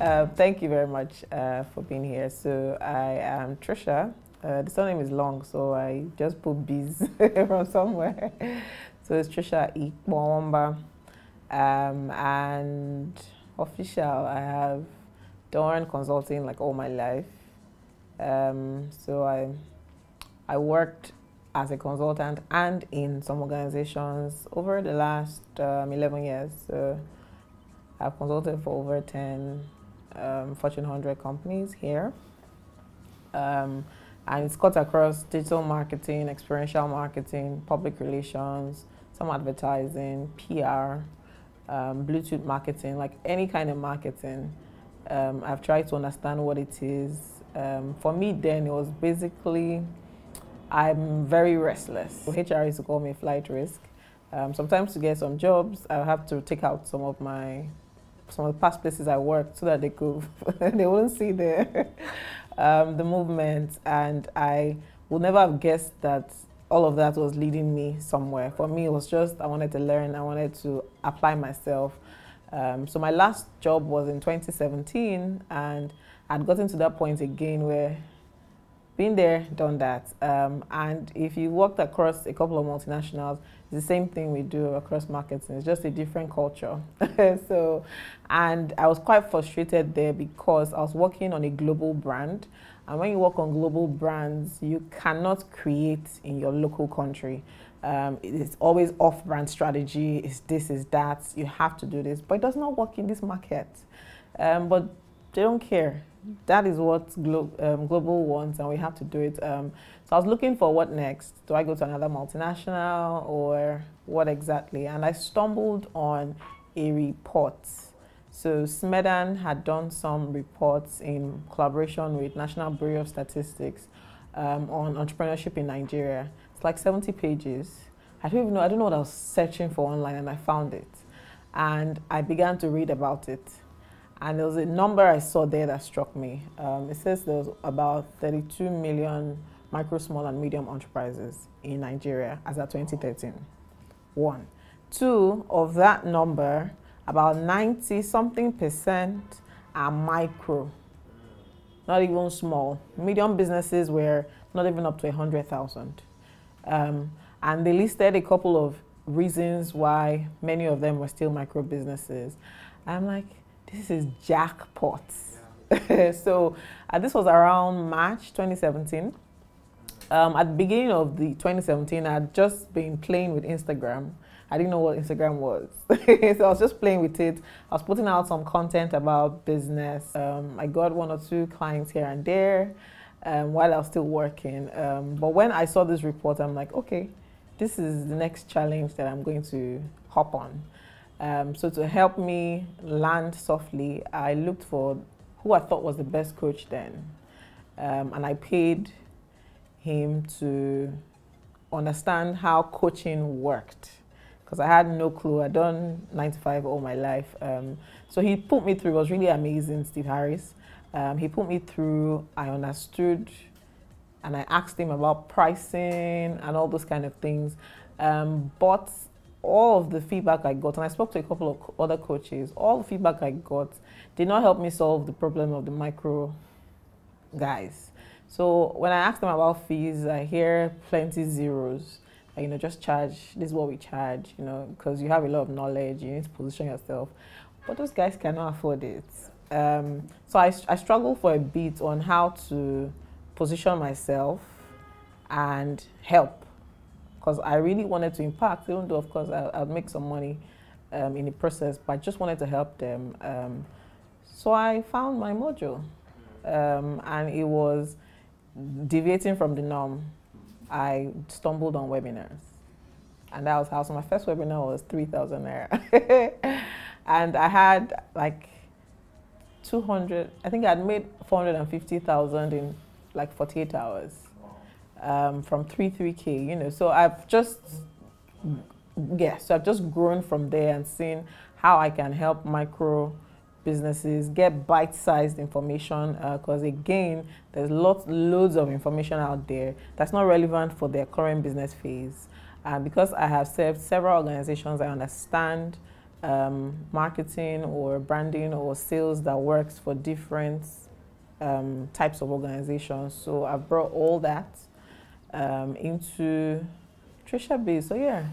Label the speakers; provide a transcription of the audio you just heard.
Speaker 1: Uh, thank you very much uh, for being here. So I am Tricia. Uh, the surname is long, so I just put B's from somewhere. So it's Tricia Ikwamba. Um, and official, I have done consulting like all my life. Um, so I, I worked as a consultant and in some organizations over the last um, 11 years. So I've consulted for over 10 um, Fortune 100 companies here. Um, and it's cut across digital marketing, experiential marketing, public relations, some advertising, PR, um, Bluetooth marketing, like any kind of marketing. Um, I've tried to understand what it is. Um, for me, then it was basically I'm very restless. So HR used to call me flight risk. Um, sometimes to get some jobs, I have to take out some of my some of the past places I worked so that they could they wouldn't see the um, the movement, and I would never have guessed that all of that was leading me somewhere. For me, it was just I wanted to learn, I wanted to apply myself. Um, so my last job was in 2017, and I'd gotten to that point again where been there, done that. Um, and if you worked across a couple of multinationals, it's the same thing we do across markets. It's just a different culture. so, and I was quite frustrated there because I was working on a global brand. And when you work on global brands, you cannot create in your local country. Um, it's always off-brand strategy. It's this, is that. You have to do this, but it does not work in this market. Um, but they don't care that is what glo um, global wants, and we have to do it. Um, so I was looking for what next. Do I go to another multinational or what exactly? And I stumbled on a report. So SMEDAN had done some reports in collaboration with National Bureau of Statistics um, on entrepreneurship in Nigeria. It's like 70 pages. I don't even know, I don't know what I was searching for online and I found it. And I began to read about it. And there was a number I saw there that struck me. Um, it says there was about 32 million micro, small, and medium enterprises in Nigeria as of 2013. One. Two, of that number, about 90 something percent are micro, not even small. Medium businesses were not even up to 100,000. Um, and they listed a couple of reasons why many of them were still micro businesses. I'm like, this is jackpot. Yeah. so uh, this was around March 2017. Um, at the beginning of the 2017, I'd just been playing with Instagram. I didn't know what Instagram was. so I was just playing with it. I was putting out some content about business. Um, I got one or two clients here and there um, while I was still working. Um, but when I saw this report, I'm like, okay, this is the next challenge that I'm going to hop on. Um, so to help me land softly, I looked for who I thought was the best coach then. Um, and I paid him to understand how coaching worked because I had no clue. I'd done 95 all my life. Um, so he put me through, it was really amazing, Steve Harris. Um, he put me through, I understood, and I asked him about pricing and all those kind of things. Um, but all of the feedback I got, and I spoke to a couple of other coaches, all the feedback I got did not help me solve the problem of the micro guys. So when I ask them about fees, I hear plenty zeros. you know, just charge, this is what we charge, you know, because you have a lot of knowledge, you need to position yourself. But those guys cannot afford it. Um, so I, I struggle for a bit on how to position myself and help because I really wanted to impact, even though, of course, I, would make some money um, in the process, but I just wanted to help them. Um, so I found my mojo, um, and it was deviating from the norm. I stumbled on webinars, and that was how. So my first webinar was three thousand naira, and I had like two hundred. I think I'd made four hundred and fifty thousand in like forty eight hours um, from 3 3K, you know. So I've just, yeah, so I've just grown from there and seen how I can help micro businesses get bite-sized information because uh, again there's lots loads of information out there that's not relevant for their current business phase and because i have served several organizations i understand um, marketing or branding or sales that works for different um, types of organizations. So I've brought all that um, into Tricia Biz. So yeah.